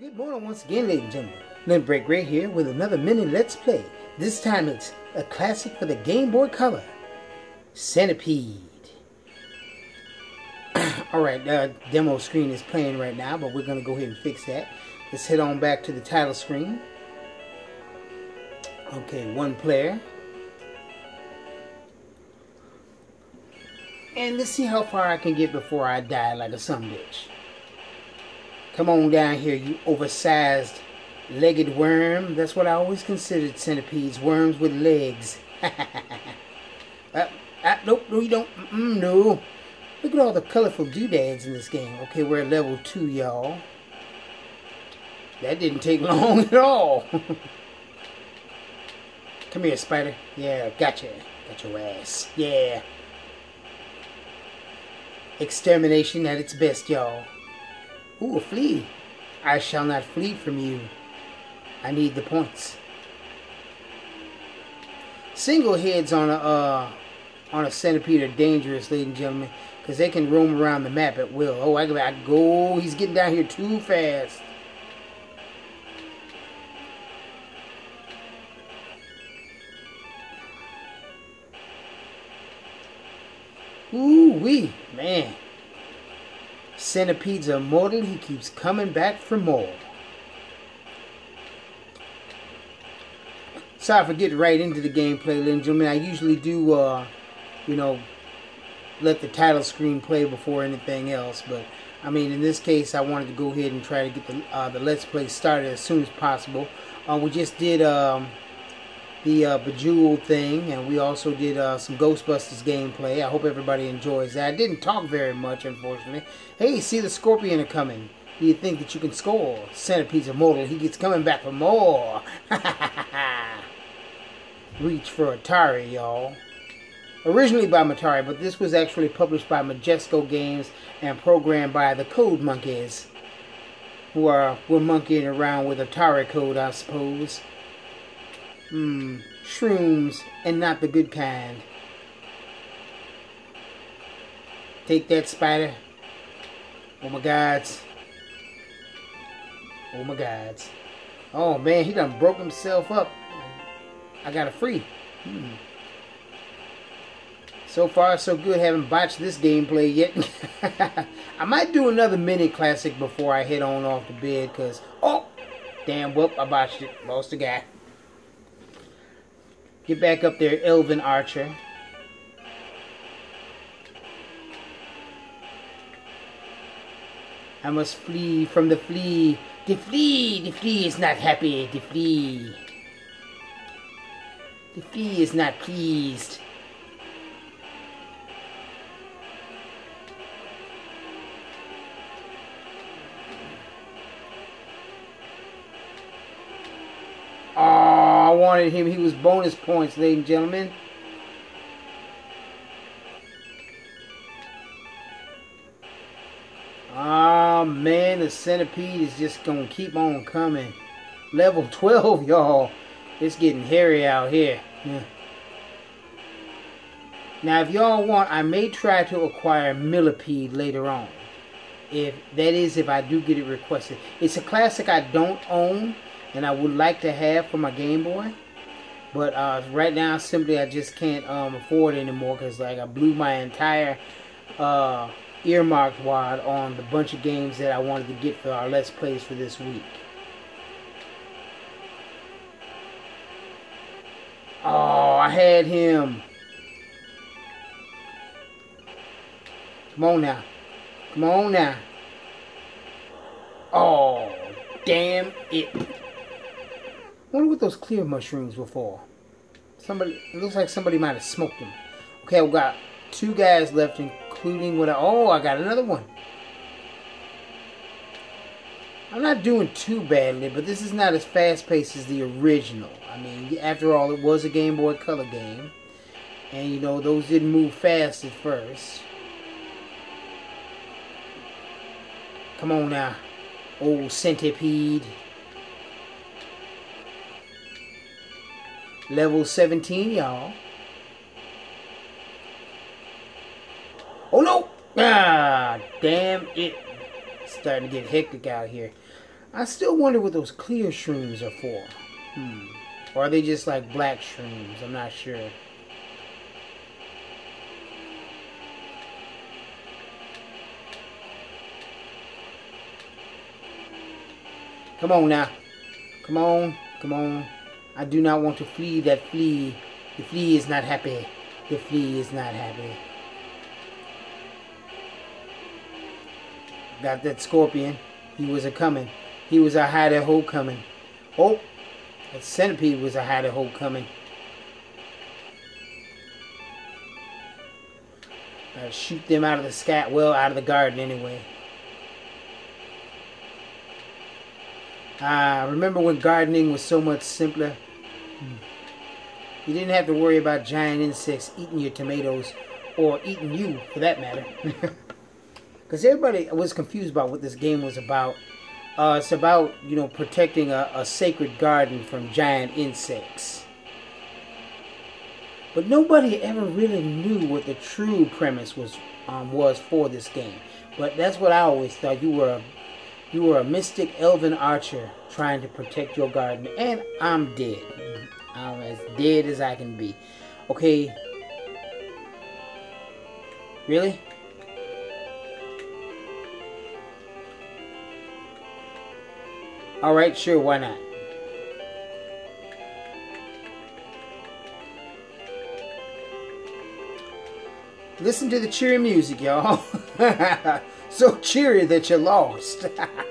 Good morning once again, ladies and gentlemen. Break Ray here with another mini Let's Play. This time it's a classic for the Game Boy Color. Centipede. Alright, uh, demo screen is playing right now, but we're going to go ahead and fix that. Let's head on back to the title screen. Okay, one player. And let's see how far I can get before I die like a some bitch. Come on down here, you oversized legged worm. That's what I always considered centipedes, worms with legs. uh, uh, nope, no, you don't. Mm -mm, no. Look at all the colorful doodads in this game. Okay, we're at level 2, y'all. That didn't take long at all. Come here, spider. Yeah, gotcha. Got your ass. Yeah. Extermination at its best, y'all. Ooh, a flea. I shall not flee from you. I need the points. Single heads on a uh, on a centipede are dangerous, ladies and gentlemen, because they can roam around the map at will. Oh, I, I go. He's getting down here too fast. Ooh wee, man. Centipede's are immortal. He keeps coming back for more. Sorry for getting right into the gameplay, ladies and gentlemen. I usually do, uh, you know, let the title screen play before anything else. But, I mean, in this case, I wanted to go ahead and try to get the, uh, the Let's Play started as soon as possible. Uh, we just did... Um, the uh, Bejeweled thing, and we also did uh, some Ghostbusters gameplay. I hope everybody enjoys that. I didn't talk very much, unfortunately. Hey, see the Scorpion are coming. Do you think that you can score? Centipede's immortal. He gets coming back for more. Reach for Atari, y'all. Originally by Matari, but this was actually published by Majesco Games and programmed by the Code Monkeys, who are were monkeying around with Atari code, I suppose. Hmm, shrooms, and not the good kind. Take that, spider. Oh my gods. Oh my gods. Oh man, he done broke himself up. I got a free. Hmm. So far, so good. Haven't botched this gameplay yet. I might do another mini classic before I head on off to bed, because... Oh! Damn, whoop, I botched it. Lost the guy. Get back up there, Elven Archer. I must flee from the flea. The flea, the flea is not happy. The flea. The flea is not pleased. Wanted him. He was bonus points, ladies and gentlemen. Ah, man, the centipede is just going to keep on coming. Level 12, y'all. It's getting hairy out here. Yeah. Now, if y'all want, I may try to acquire Millipede later on. If That is, if I do get it requested. It's a classic I don't own and I would like to have for my Game Boy. But uh, right now, simply, I just can't um, afford anymore because like I blew my entire uh, earmarked wad on the bunch of games that I wanted to get for our Let's Plays for this week. Oh, I had him. Come on now. Come on now. Oh, damn it wonder what those clear mushrooms were for. Somebody, it looks like somebody might have smoked them. Okay, I've got two guys left, including what I, oh, I got another one. I'm not doing too badly, but this is not as fast-paced as the original. I mean, after all, it was a Game Boy Color game. And, you know, those didn't move fast at first. Come on now, old centipede. Level 17, y'all. Oh no! Ah, damn it. Starting to get hectic out here. I still wonder what those clear shrooms are for. Hmm. Or are they just like black shrooms? I'm not sure. Come on now. Come on. Come on. I do not want to flee that flea. The flea is not happy. The flea is not happy. Got that scorpion. He was a coming. He was a hide hole coming. Oh, that centipede was a hide hole coming. Gotta shoot them out of the scat. Well, out of the garden anyway. Ah, remember when gardening was so much simpler? You didn't have to worry about giant insects eating your tomatoes or eating you, for that matter. Because everybody was confused about what this game was about. Uh, it's about, you know, protecting a, a sacred garden from giant insects. But nobody ever really knew what the true premise was um, was for this game. But that's what I always thought. You were a you were a mystic elven archer trying to protect your garden, and I'm dead. I'm as dead as I can be. Okay. Really? Alright, sure, why not? Listen to the cheery music, y'all. so cheery that you're lost.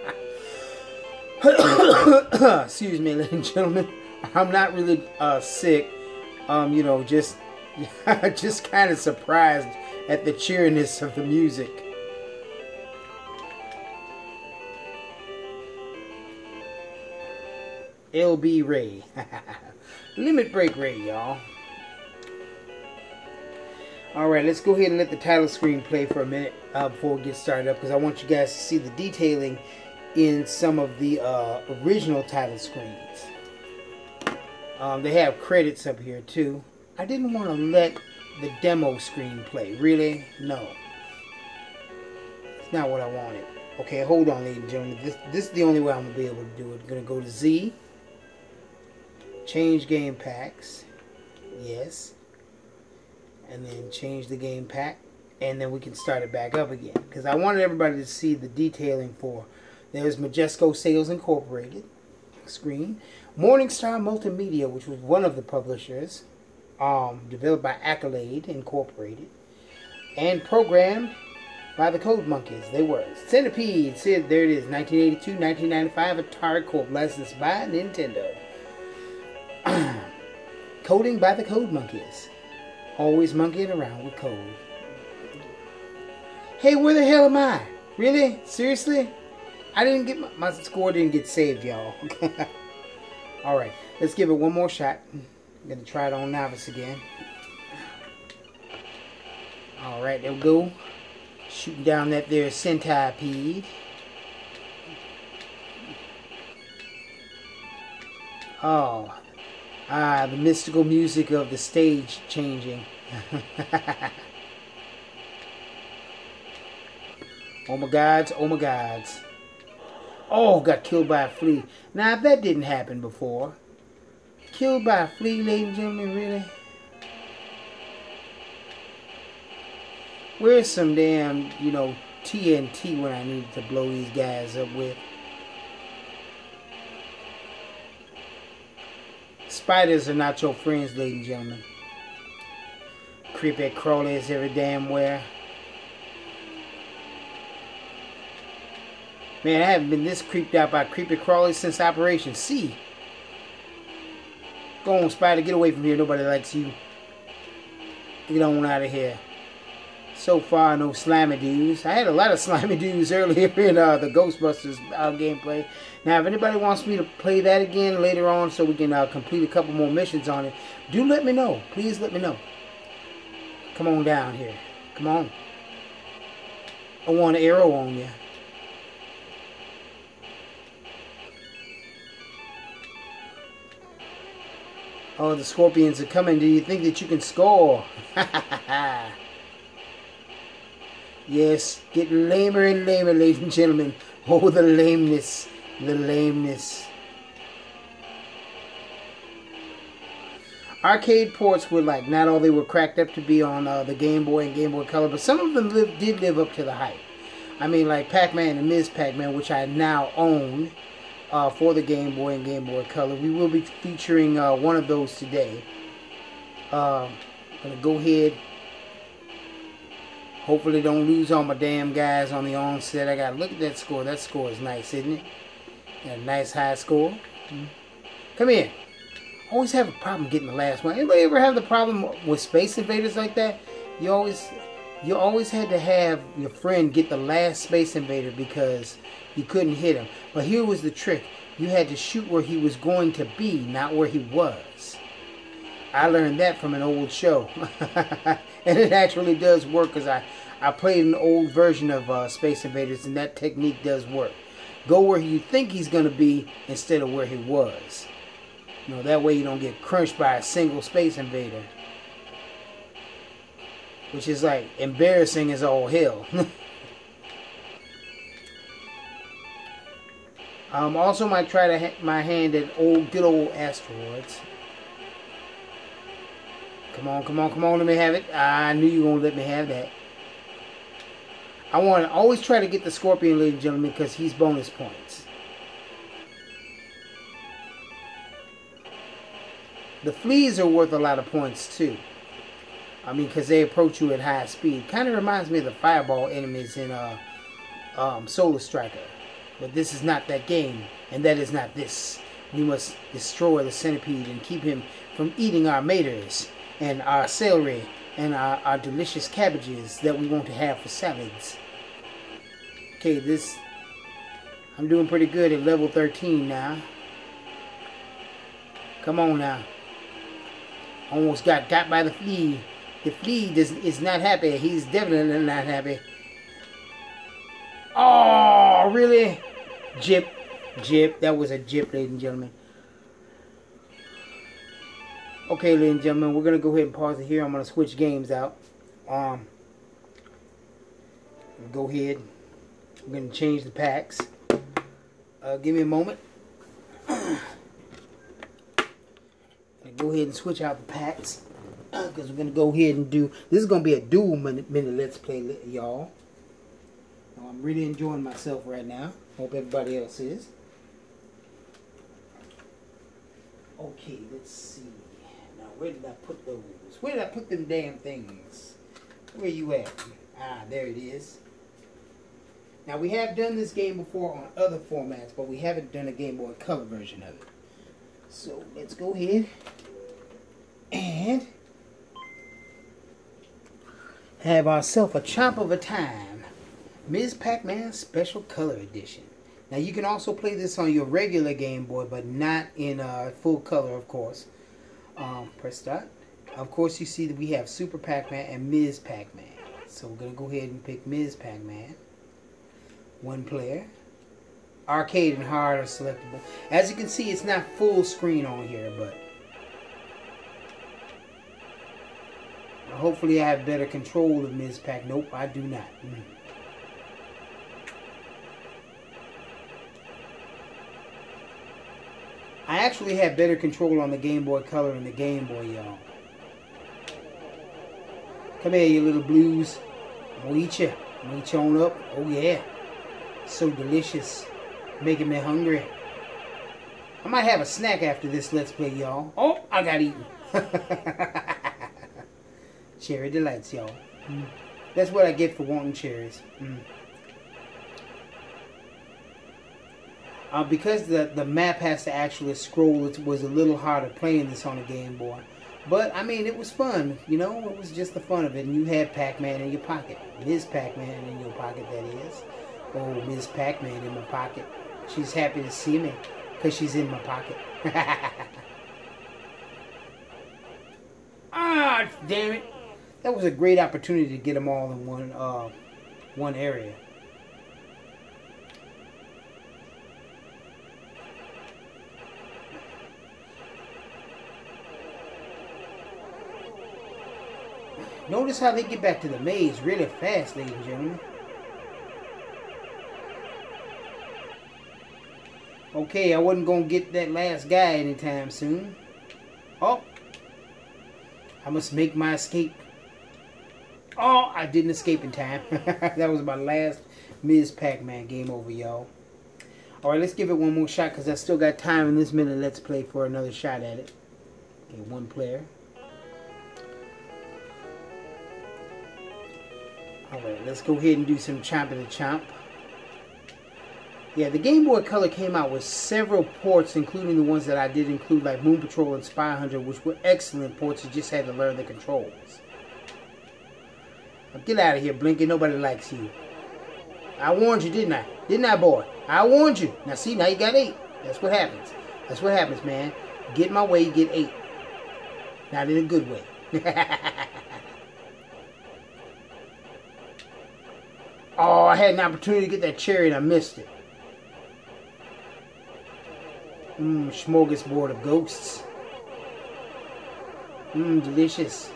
Excuse me, ladies and gentlemen. I'm not really uh, sick. Um, you know, just just kind of surprised at the cheeriness of the music. LB Ray. Limit Break Ray, y'all. Alright, let's go ahead and let the title screen play for a minute uh, before we get started up because I want you guys to see the detailing in some of the uh, original title screens. Um, they have credits up here too. I didn't want to let the demo screen play. Really? No. It's not what I wanted. Okay, hold on, ladies and gentlemen. This, this is the only way I'm going to be able to do it. I'm going to go to Z. Change game packs. Yes and then change the game pack and then we can start it back up again because I wanted everybody to see the detailing for there's Majesco Sales Incorporated screen Morningstar Multimedia which was one of the publishers um, developed by Accolade Incorporated and programmed by the Code Monkeys they were Centipede said there it is 1982 1995 Atari Corp licensed by Nintendo coding by the Code Monkeys Always monkeying around with code. Hey, where the hell am I? Really? Seriously? I didn't get my, my score didn't get saved, y'all. All right, let's give it one more shot. I'm gonna try it on novice again. All right, there we go. Shooting down that there centipede. Oh, Ah, the mystical music of the stage changing. oh my gods, oh my gods. Oh, got killed by a flea. Now, if that didn't happen before. Killed by a flea, ladies and gentlemen, really? Where's some damn, you know, TNT when I need to blow these guys up with? Spiders are not your friends, ladies and gentlemen. Creepy crawlies every damn where. Man, I haven't been this creeped out by creepy crawlies since Operation C. Go on, Spider, get away from here. Nobody likes you. Get on out of here so far no slimy dudes. I had a lot of slimy dudes earlier in uh, the Ghostbusters uh, gameplay. Now, if anybody wants me to play that again later on so we can uh, complete a couple more missions on it, do let me know. Please let me know. Come on down here. Come on. I want an arrow on you. Oh, the scorpions are coming. Do you think that you can score? Yes, getting lamer and lamer, ladies and gentlemen. Oh, the lameness the lameness. Arcade ports were like not all they were cracked up to be on uh, the Game Boy and Game Boy Color, but some of them live, did live up to the hype. I mean, like Pac-Man and Ms. Pac-Man, which I now own uh, for the Game Boy and Game Boy Color. We will be featuring uh, one of those today. Uh, I'm gonna go ahead. Hopefully, don't lose all my damn guys on the onset. I got to look at that score. That score is nice, isn't it? Got a nice high score. Mm-hmm. Come here. Always have a problem getting the last one. Anybody ever have the problem with Space Invaders like that? You always you always had to have your friend get the last Space Invader because you couldn't hit him. But here was the trick. You had to shoot where he was going to be, not where he was. I learned that from an old show. and it actually does work because I, I played an old version of uh, Space Invaders and that technique does work. Go where you think he's going to be instead of where he was. You know, that way you don't get crunched by a single Space Invader which is like embarrassing as all hell. um, also might try to ha my hand at old good old asteroids. Come on, come on, come on, let me have it. I knew you were gonna let me have that. I want to always try to get the scorpion, ladies and gentlemen, because he's bonus points. The fleas are worth a lot of points too. I mean, because they approach you at high speed. Kind of reminds me of the fireball enemies in uh, um, Solar Striker. But this is not that game, and that is not this. We must destroy the centipede and keep him from eating our maters and our celery and our, our delicious cabbages that we want to have for salads. Okay, this... I'm doing pretty good at level 13 now. Come on now. Almost got got by the flea. The flea does, is not happy. He's definitely not happy. Oh, really? Jip. Jip. That was a jip, ladies and gentlemen. Okay, ladies and gentlemen, we're going to go ahead and pause it here. I'm going to switch games out. Um, Go ahead. I'm going to change the packs. Uh, give me a moment. go ahead and switch out the packs because we're gonna go ahead and do this is gonna be a dual minute, minute let's play y'all. I'm really enjoying myself right now. Hope everybody else is. Okay let's see. Now where did I put those? Where did I put them damn things? Where you at? Ah there it is. Now we have done this game before on other formats but we haven't done a Game Boy Color version of it. So let's go ahead and have ourselves a chomp of a time. Ms. Pac-Man Special Color Edition. Now you can also play this on your regular Game Boy, but not in uh, full color, of course. Um, press start. Of course, you see that we have Super Pac-Man and Ms. Pac-Man. So we're going to go ahead and pick Ms. Pac-Man. One player. Arcade and hard are selectable. As you can see, it's not full screen on here, but Hopefully I have better control of Ms. Pac. Nope, I do not. Mm. I actually have better control on the Game Boy Color and the Game Boy, y'all. Come here, you little blues. I'll eat you. I'll eat you on up. Oh, yeah. So delicious. Making me hungry. I might have a snack after this Let's Play, y'all. Oh, I got eaten. Cherry delights, y'all. Mm. That's what I get for wanting cherries. Mm. Uh, because the, the map has to actually scroll, it was a little harder playing this on a Game Boy. But, I mean, it was fun. You know, it was just the fun of it. And you had Pac-Man in your pocket. Ms. Pac-Man in your pocket, that is. Oh, Ms. Pac-Man in my pocket. She's happy to see me because she's in my pocket. ah, damn it that was a great opportunity to get them all in one uh, one area. Notice how they get back to the maze really fast, ladies and gentlemen. Okay, I wasn't going to get that last guy anytime soon. Oh. I must make my escape. Oh, I didn't escape in time. that was my last Ms. Pac-Man game over, y'all. Alright, let's give it one more shot because I still got time in this minute. Let's play for another shot at it. Okay, one player. Alright, let's go ahead and do some chomping to chomp. Yeah, the Game Boy Color came out with several ports, including the ones that I did include, like Moon Patrol and Spy Hunter, which were excellent ports. You just had to learn the controls. Get out of here, Blinky. Nobody likes you. I warned you, didn't I? Didn't I, boy? I warned you. Now, see, now you got eight. That's what happens. That's what happens, man. Get in my way, get eight. Not in a good way. oh, I had an opportunity to get that cherry and I missed it. Mmm, smorgasbord of ghosts. Mmm, delicious.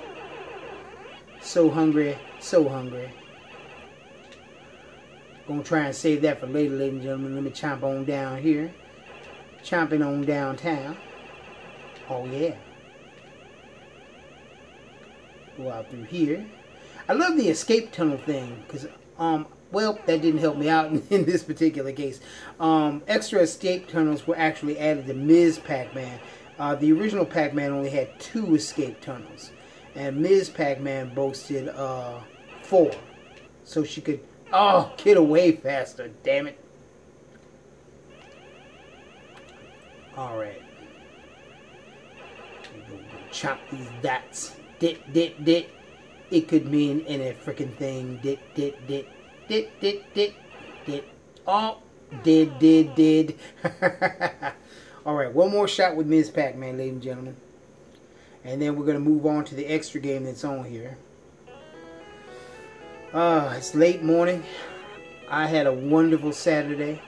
So hungry, so hungry. Gonna try and save that for later, ladies and gentlemen. Let me chomp on down here. Chomping on downtown. Oh, yeah. Go out through here. I love the escape tunnel thing because um, well, that didn't help me out in, in this particular case. Um, extra escape tunnels were actually added to Ms. Pac-Man. Uh, the original Pac-Man only had two escape tunnels, and Ms. Pac-Man boasted uh, four, so she could oh get away faster. Damn it! All right, chop these dots. Dit dit dit. It could mean any freaking thing. Dit dit dit did, did, did, did. Oh, did, did, did. All right, one more shot with Ms. Pac-Man, ladies and gentlemen. And then we're going to move on to the extra game that's on here. Uh, it's late morning. I had a wonderful Saturday.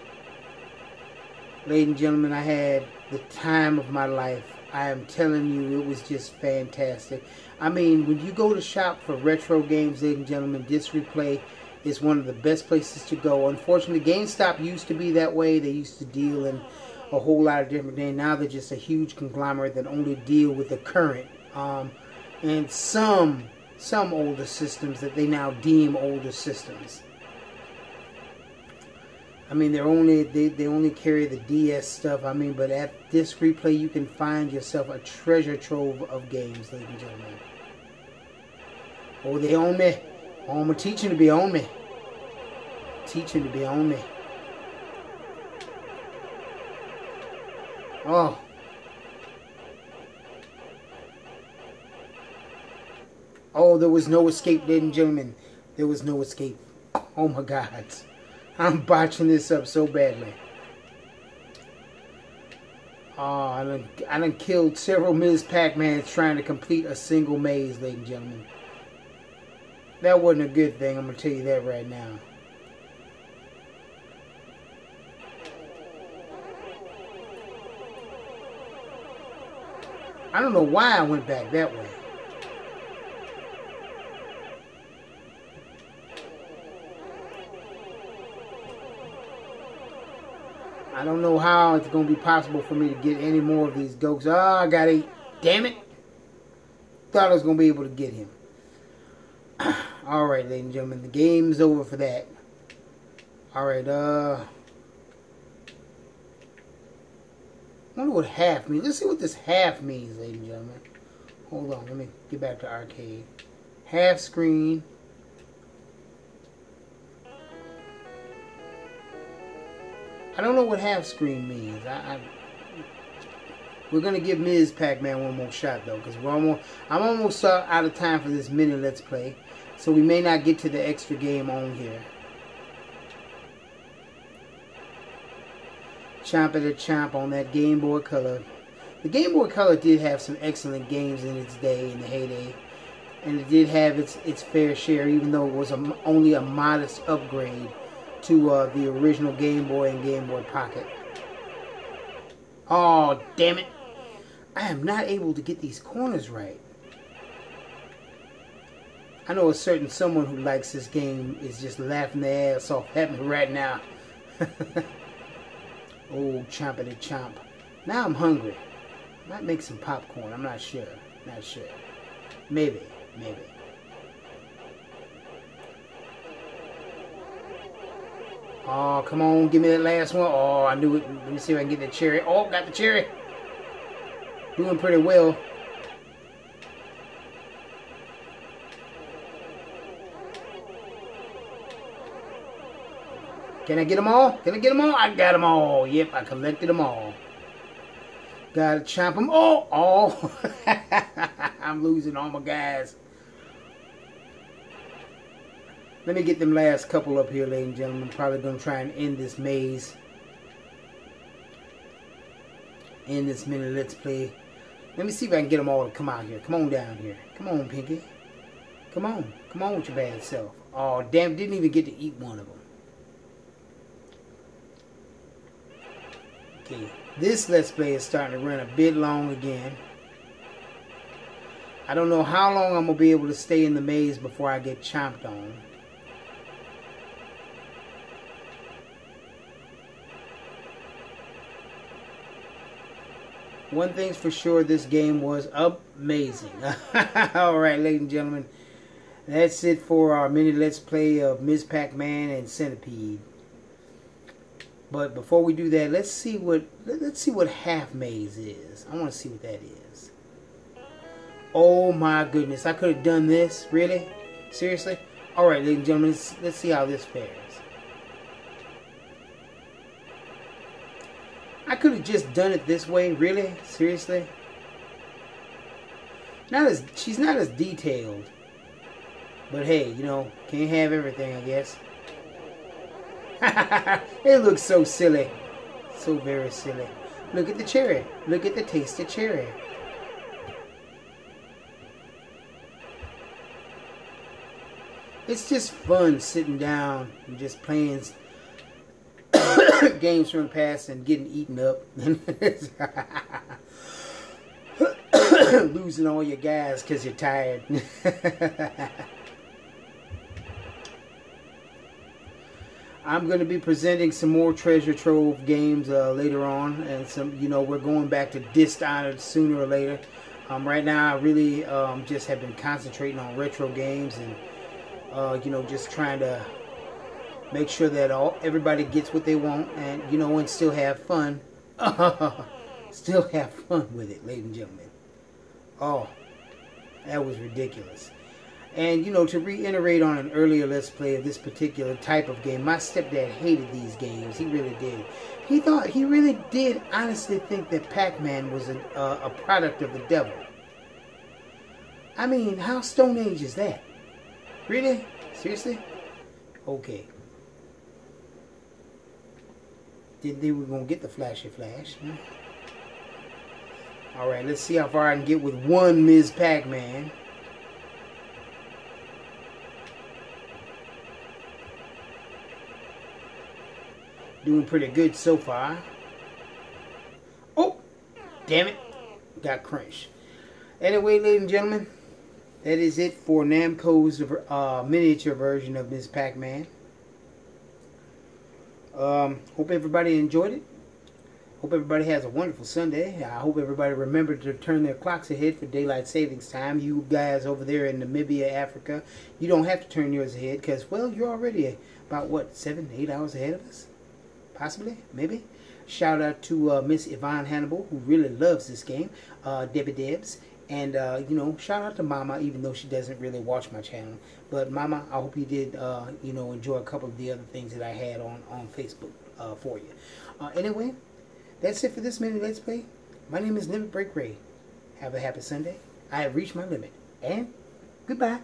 Ladies and gentlemen, I had the time of my life. I am telling you, it was just fantastic. I mean, when you go to shop for retro games, ladies and gentlemen, Disc Replay is one of the best places to go. Unfortunately, GameStop used to be that way. They used to deal in a whole lot of different things. Now they're just a huge conglomerate that only deal with the current um, and some some older systems that they now deem older systems. I mean, they're only they, they only carry the DS stuff. I mean, but at Disc Replay, you can find yourself a treasure trove of games, ladies and gentlemen. Oh, they own me. Oh, I'm teaching to be on me. Teaching to be on me. Oh. Oh, there was no escape, ladies and gentlemen. There was no escape. Oh my God. I'm botching this up so badly. Oh, I done, I done killed several Ms. Pac-Mans trying to complete a single maze, ladies and gentlemen. That wasn't a good thing, I'm going to tell you that right now. I don't know why I went back that way. I don't know how it's going to be possible for me to get any more of these goats. Oh, I got eight. Damn it. Thought I was going to be able to get him. Alright, ladies and gentlemen, the game's over for that. Alright, uh... I wonder what half means. Let's see what this half means, ladies and gentlemen. Hold on, let me get back to arcade. Half screen. I don't know what half screen means. I, I we're gonna give Ms. Pac-Man one more shot though, because we're almost I'm almost uh, out of time for this mini let's play. So we may not get to the extra game on here. Chomp at a chomp on that Game Boy Color. The Game Boy Color did have some excellent games in its day, in the heyday. And it did have its its fair share, even though it was a, only a modest upgrade to uh, the original Game Boy and Game Boy Pocket. Oh, damn it. I am not able to get these corners right. I know a certain someone who likes this game is just laughing their ass off at me right now. Old chompity chomp. Now I'm hungry. Might make some popcorn. I'm not sure. Not sure. Maybe. Maybe. Oh, come on. Give me that last one. Oh, I knew it. Let me see if I can get the cherry. Oh, got the cherry. Doing pretty well. Can I get them all? Can I get them all? I got them all. Yep, I collected them all. Gotta chop them all. All. I'm losing all my guys. Let me get them last couple up here, ladies and gentlemen. Probably gonna try and end this maze. End this mini let's play. Let me see if I can get them all to come out here. Come on down here. Come on, Pinky. Come on. Come on with your bad self. Oh, damn. Didn't even get to eat one of them. This Let's Play is starting to run a bit long again. I don't know how long I'm going to be able to stay in the maze before I get chomped on. One thing's for sure, this game was amazing. Alright, ladies and gentlemen. That's it for our mini Let's Play of Ms. Pac-Man and Centipede. But before we do that, let's see what let's see what half maze is. I want to see what that is. Oh my goodness, I could have done this. Really? Seriously? Alright, ladies and gentlemen, let's, let's see how this fares. I could have just done it this way, really? Seriously? Not as she's not as detailed. But hey, you know, can't have everything, I guess. it looks so silly. So very silly. Look at the cherry. Look at the taste of cherry. It's just fun sitting down and just playing games from the past and getting eaten up. Losing all your gas because you're tired. I'm going to be presenting some more Treasure Trove games uh, later on, and some, you know, we're going back to Dishonored sooner or later. Um, right now, I really um, just have been concentrating on retro games and, uh, you know, just trying to make sure that all everybody gets what they want, and you know, and still have fun. still have fun with it, ladies and gentlemen. Oh, that was ridiculous. And you know, to reiterate on an earlier Let's Play of this particular type of game, my stepdad hated these games. He really did. He thought, he really did honestly think that Pac-Man was a, a product of the devil. I mean, how Stone Age is that? Really? Seriously? Okay. Didn't think we were going to get the flashy flash. Hmm? Alright, let's see how far I can get with one Ms. Pac-Man. Doing pretty good so far. Oh! Damn it. Got crunched. Anyway, ladies and gentlemen, that is it for Namco's uh, miniature version of Ms. Pac-Man. Um, hope everybody enjoyed it. Hope everybody has a wonderful Sunday. I hope everybody remembered to turn their clocks ahead for daylight savings time. You guys over there in Namibia, Africa, you don't have to turn yours ahead because, well, you're already about, what, seven, eight hours ahead of us? Possibly, maybe. Shout out to uh, Miss Yvonne Hannibal, who really loves this game. Uh, Debbie Debs. And, uh, you know, shout out to Mama, even though she doesn't really watch my channel. But, Mama, I hope you did, uh, you know, enjoy a couple of the other things that I had on, on Facebook uh, for you. Uh, anyway, that's it for this minute Let's Play. My name is Limit Break Ray. Have a happy Sunday. I have reached my limit. And goodbye.